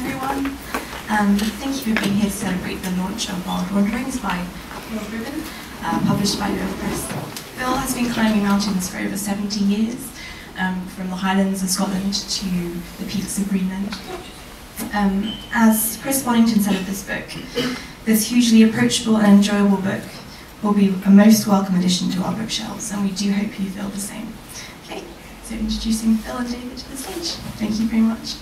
everyone. Um, thank you for being here to celebrate the launch of Wild Wanderings by Phil Gribbon, uh, published by Bill Press. Phil has been climbing mountains for over 70 years, um, from the highlands of Scotland to the peaks of Greenland. Um, as Chris Bonington said of this book, this hugely approachable and enjoyable book will be a most welcome addition to our bookshelves, and we do hope you feel the same. Okay, so introducing Phil and David to the stage. Thank you very much.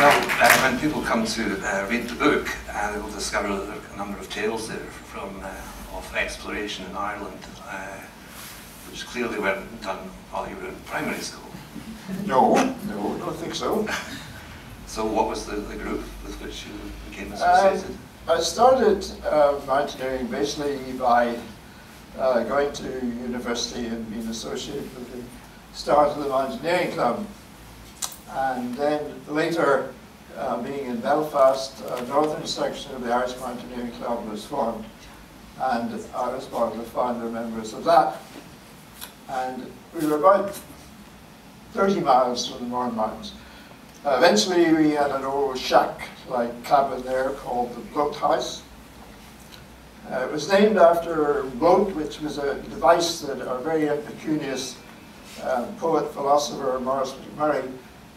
Well, uh, when people come to uh, read the book, uh, they will discover that there are a number of tales there from uh, of exploration in Ireland, uh, which clearly weren't done while you were in primary school. No, no, I don't think so. So what was the, the group with which you became Um, associated? I started uh, mountaineering basically by uh, going to university and being associated with the start of the Mountaineering Club. And then later, uh, being in Belfast, a northern section of the Irish Mountaineering Club was formed. And I was one of the founder members of that. And we were about 30 miles from the Mourne Mountains. Uh, eventually, we had an old shack-like cabin there called the Bloat House. Uh, it was named after bloat, which was a device that our very impecunious uh, poet, philosopher Morris McMurray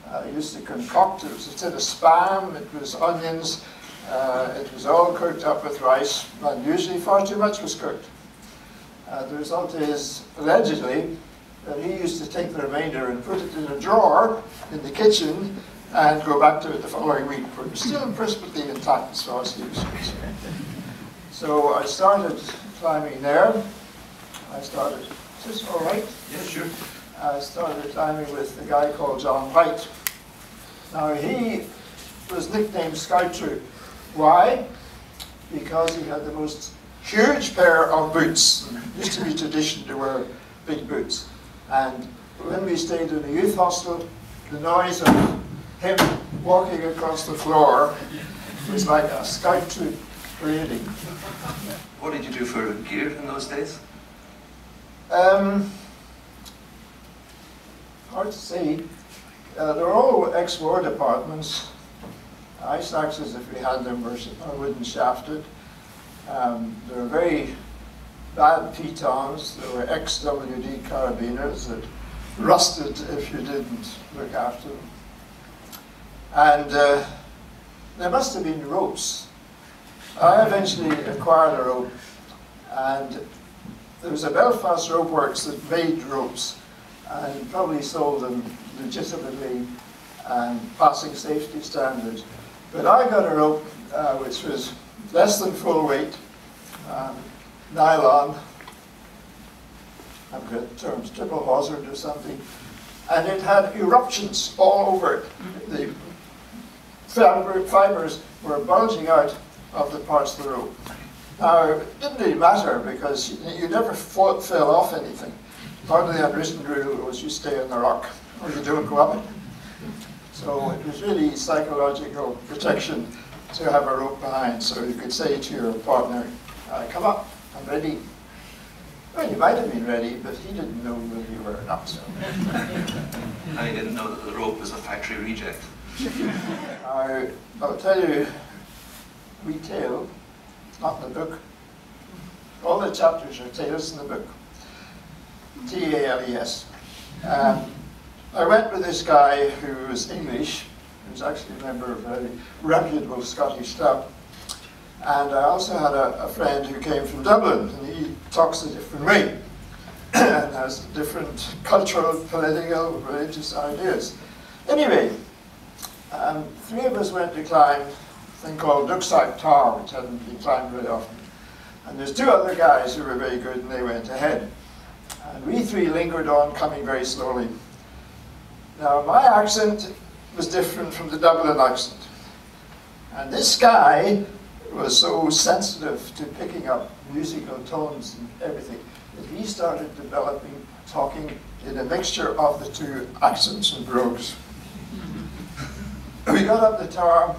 uh, used to concoct. It was instead of spam, it was onions, uh, it was all cooked up with rice, and usually far too much was cooked. Uh, the result is, allegedly, that he used to take the remainder and put it in a drawer in the kitchen and go back to it the following week, but it was still imperceptibly intact as far as he was concerned. So I started climbing there. I started, is this all right? Yeah, sure. I started climbing with a guy called John White. Now he was nicknamed Scout Troop. Why? Because he had the most huge pair of boots. It used to be tradition to wear big boots. And when we stayed in a youth hostel, the noise of him walking across the floor was like a Scout Troop parading. What did you do for gear in those days? Um, hard to say. Uh, they're all ex-war departments. Ice axes, if we had them, were wooden shafted. Um, they were very bad pitons. They were ex-WD carabiners that rusted if you didn't look after them. And uh, there must have been ropes. I eventually acquired a rope, and there was a Belfast Rope Works that made ropes, and probably sold them legitimately and passing safety standards. But I got a rope uh, which was less than full weight, um, nylon, I've got terms, triple hazard or something, and it had eruptions all over it. The fiber, fibers were bulging out of the parts of the rope. Now, it didn't really matter because you, never fell off anything. Part of the unwritten rule was you stay on the rock or you don't go up it. So it was really psychological protection to have a rope behind so you could say to your partner, uh, come up, I'm ready. Well, you might have been ready, but he didn't know whether you were or not. So. He didn't know that the rope was a factory reject. I, I'll tell you, we it's not in the book. All the chapters are tales in the book. T-A-L-E-S. Um, I went with this guy who was English, who was actually a member of a very reputable Scottish club. And I also had a, a friend who came from Dublin, and he talks a different way and has different cultural, political, religious ideas. Anyway, um, three of us went to climb a thing called Duckside Tower, which hadn't been climbed very often. And there's two other guys who were very good, and they went ahead. Uh, and we three lingered on, coming very slowly. Now, my accent was different from the Dublin accent. And this guy was so sensitive to picking up musical tones and everything that he started developing, talking in a mixture of the two accents and brogues. we got up the tower.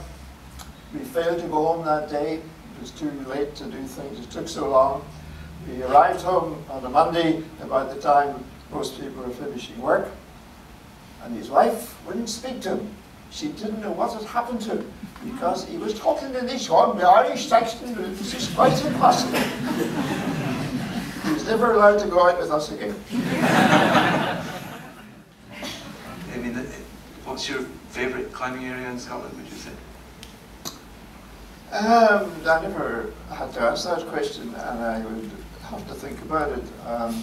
We failed to go home that day. It was too late to do things. It took so long. We arrived home on a Monday about the time most people were finishing work. And his wife wouldn't speak to him. She didn't know what had happened to him because he was talking in this one, the Irish Saxon, this is quite impossible. he was never allowed to go out with us again. I mean, what's your favourite climbing area in Scotland, would you say? Um, I never had to answer that question, and I would have to think about it. Um,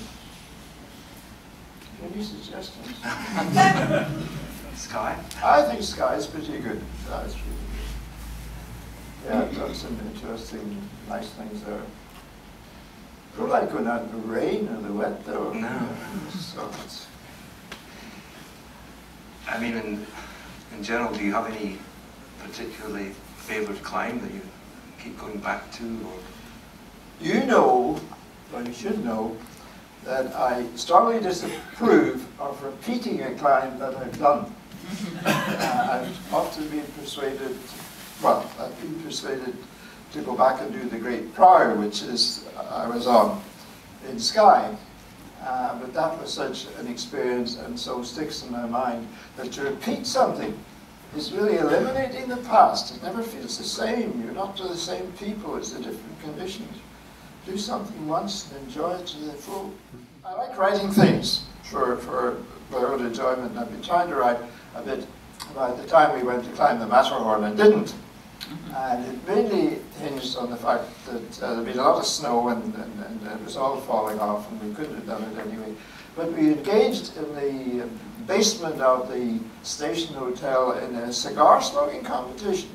any suggestions? Skye? I think Skye is pretty good. That's really good. Yeah, I've done some interesting, nice things there. Don't like going out in the rain or the wet though. No. So it's, I mean, in, in general, do you have any particularly favourite climb that you keep going back to? Or you know, or you should know, that I strongly disapprove of repeating a climb that I've done. uh, I've often been persuaded, well, I've been persuaded to go back and do the Great Prowler, which is I was on in Skye. Uh, but that was such an experience and so sticks in my mind that to repeat something is really eliminating the past. It never feels the same. You're not to the same people. It's the different conditions. Do something once and enjoy it to the full. I like writing things for, for my own enjoyment. I've been trying to write a bit about the time we went to climb the Matterhorn and didn't. And it mainly hinged on the fact that uh, there'd been a lot of snow and, and, and, it was all falling off and we couldn't have done it anyway. But we engaged in the basement of the station hotel in a cigar smoking competition.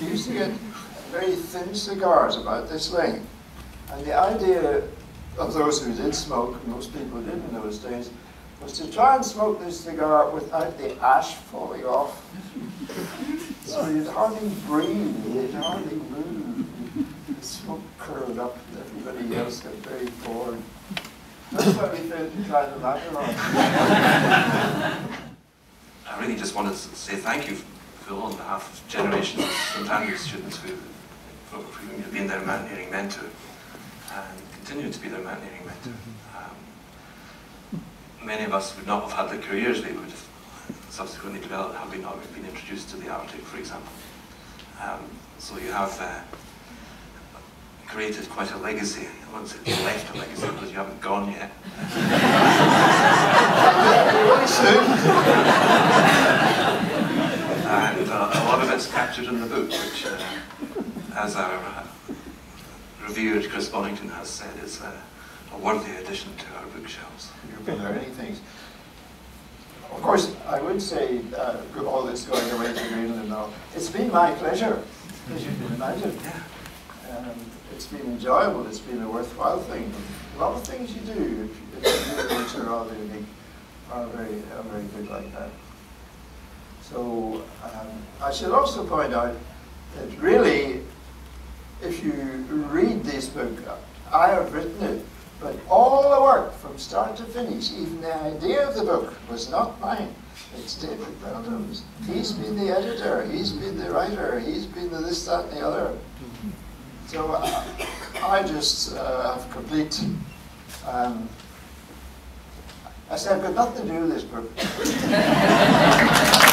We used to get very thin cigars about this length. And the idea of those who did smoke, most people did in those days, was to try and smoke this cigar without the ash falling off. so you'd hardly breathe, you'd hardly move. The smoke curled up and everybody else got very bored. That's why we failed to try the latter. I really just wanted to say thank you, Phil, on behalf of generations of St Andrews students who, you've been their mountaineering mentor and continue to be their mountaineering mentor. Um, many of us would not have had the careers they would have subsequently developed had we not been introduced to the Arctic, for example. Um, so you have uh, created quite a legacy. I won't say you left a legacy because you haven't gone yet. soon. and uh, a lot of it's captured in the book, which, uh, as our uh, revered Chris Bonington has said, is a, a worthy addition to our bookshelves. You've been learning things. Of course, I would say, uh, all this going away to Greenland now, it's been my pleasure, as you can imagine. Um, it's been enjoyable, it's been a worthwhile thing. A lot of things you do, if, if you which are rather unique, are very, are very good like that. So um, I should also point out that really, if you read this book, I have written it, but all the work from start to finish, even the idea of the book, was not mine. It's David Meldrum's. He's been the editor, he's been the writer, he's been the this, that, and the other. So uh, I just uh, have complete. Um, I said I've got nothing to do with this book.